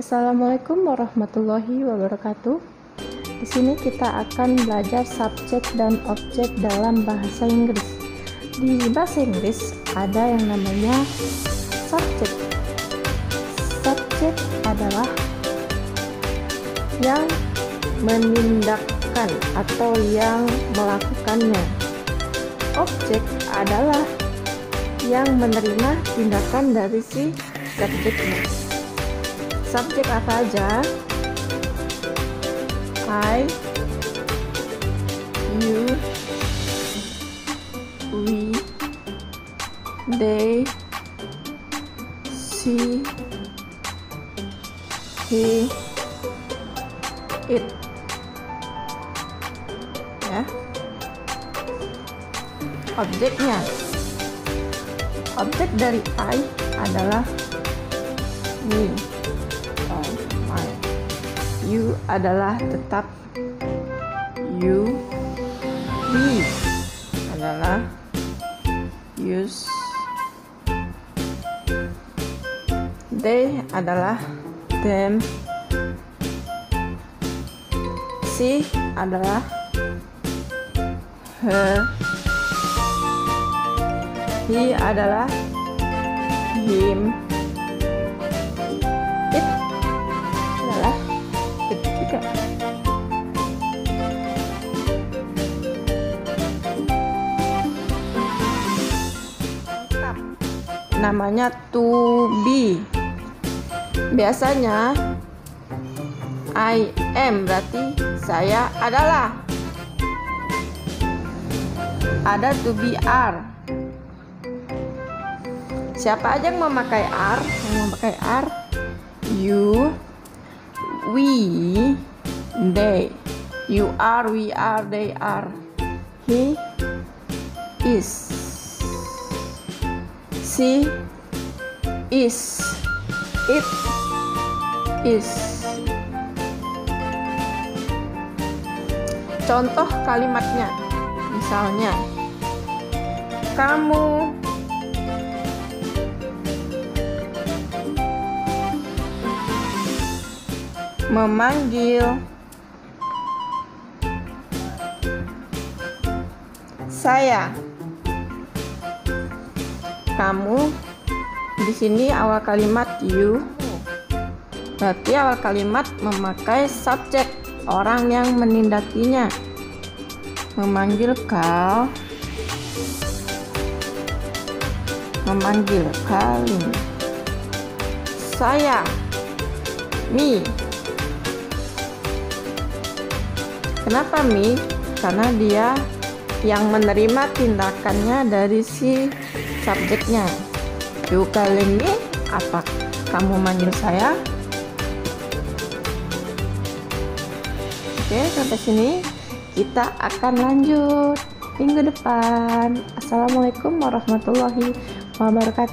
Assalamualaikum warahmatullahi wabarakatuh. Di sini kita akan belajar subjek dan objek dalam bahasa Inggris. Di bahasa Inggris ada yang namanya subjek. Subjek adalah yang menindakkan atau yang melakukannya. Objek adalah yang menerima tindakan dari si subjeknya subjek apa aja? I you we they she he it. Ya. Objeknya. Objek dari I adalah me you adalah tetap you we adalah use they adalah them. She adalah her. He adalah him namanya to biasanya I am berarti saya adalah. Ada to be siapa aja yang memakai are? Yang memakai are you we they. You are we are they are. He is. She is. It is. Contoh kalimatnya. Misalnya kamu memanggil saya. Kamu di sini awal kalimat you. Berarti awal kalimat memakai subjek orang yang menindakinya. Memanggil kau. Memanggil kalian. Saya. Me kenapa me karena dia yang menerima tindakannya dari si subjeknya. Yuk kali ini apa kamu manggil saya? Oke sampai sini kita akan lanjut minggu depan. Assalamualaikum warahmatullahi wabarakatuh